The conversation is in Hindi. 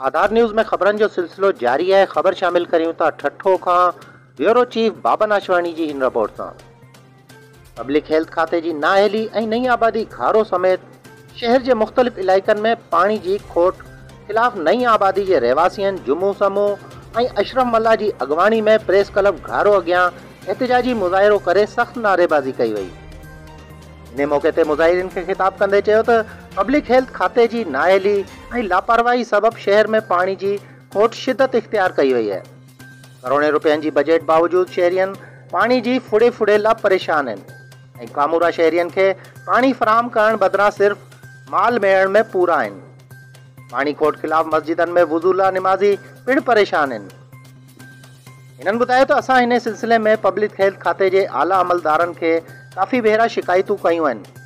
आधार न्यूज़ में ख़बरनि जो सिलसिलो जारी आहे ख़बर शामिल करियूं था ठठो ब्यूरो चीफ बाबन आशवाणी जी हिन रिपोर्ट सां। पब्लिक हेल्थ खाते जी नाअहली ऐं नई आबादी घारो समेत शहर जे मुख़्तलिफ़ इलाइक़नि में पाणी जी खोट ख़िलाफ़ नई आबादी जे रहवासियुनि जुमू समूह ऐं अशरफ मल्ला जी अॻवानी में प्रेस क्लब घारो अॻियाँ एहतिजाजी मुज़ाहिरो करे सख़्तु नारेबाज़ी कई वई। इन मौक़े ते मुज़ाहिरीन ख़िताब कंदे चयो पब्लिक हेल्थ खाते जी नाअहली ऐं लापरवाही सबबि शहर में पाणी जी खोट शिदत इख़्तियार कई वई आहे करोड़े रुपयनि जी बजट बावजूदि शहरियनि पाणी जी फुड़े फुड़े लाइ परेशान आहिनि ऐं कामूरा शहरियनि खे पाणी फ़राहम करण बदिरां सिर्फ़ माल मेड़ण में पूरा आहिनि। पाणी खोट ख़िलाफ़ मस्जिदनि में वुज़ू लाइ निमाज़ी पिणु परेशान आहिनि हिननि ॿुधायो त असां सिलसिले में पब्लिक हेल्थ खाते जे आला अमलदारनि खे काफ़ी भेरा शिकायतूं कयूं आहिनि।